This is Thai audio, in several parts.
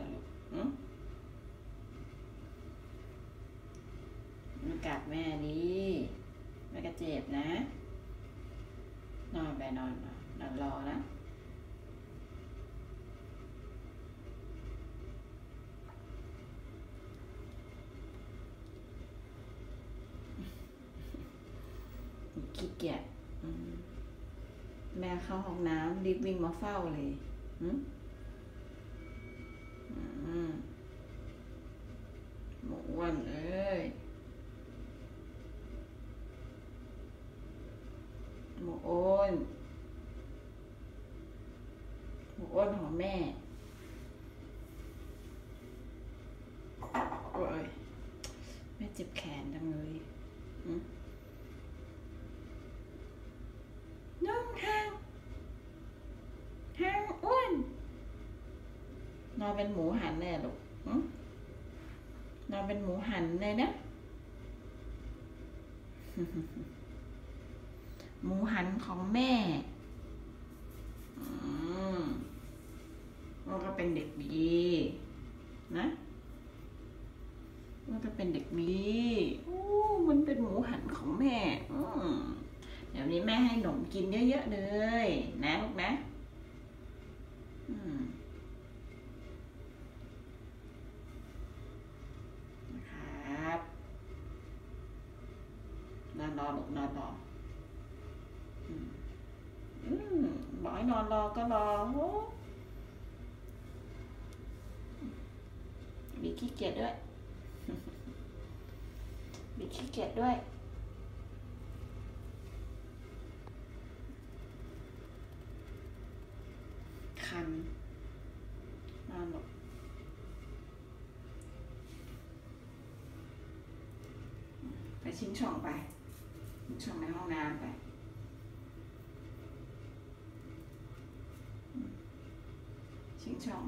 ล่ะลูกอืมมันกัดแม่ดิแม่ก็เจ็บนะ นอนไปนอนนอนนอนรอนะขี้เกียจแม่เข้าห้องน้ำรีบวิ่งมาเฝ้าเลยอืมอืม หมูอ้วนเอ้ยหมูอ้วนหมูอ้วนของแม่โอ้ยแม่เจ็บแขนจังเลยอืม น้องหางหางอ้วน นอนเป็นหมูหันแน่ลูกนอนเป็นหมูหันเลยนะ หมูหันของแม่อืมมันก็เป็นเด็กดีนะมันก็เป็นเด็กดีโอ้มันเป็นหมูหันของแม่ อืมเดี๋ยวนี้แม่ให้หนมกินเยอะๆเลย นะลูกนะ อืมนะครับ นอนรอลูกนอนอืมอืมบอกให้นอนรอก็รอโอ้มีขี้เกียจด้วยมีขี้เกียจด้วยคันนอนหลบไปชิงช่องไป ชิงช่องในห้องน้ำไปชิงช่อง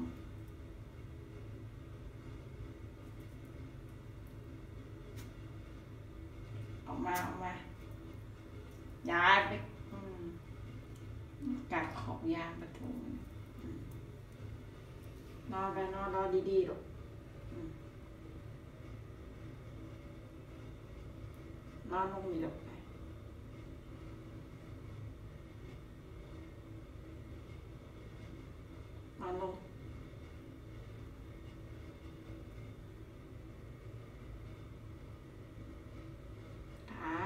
ออกมาออกมายายไปกัดขอบยางประตูนอนไปนอนรอดีๆลูกอืมนอนลงนี่ลูกไปนอนลงครับแม่จอง ครั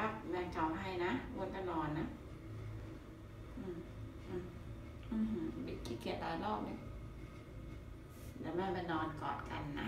บแม่จะเอาให้นะวันก็นอนนะอืมอืมอืมบิดขี้เกียจหลายรอบเลยเดี๋ยวแม่ไปนอนกอดกันนะ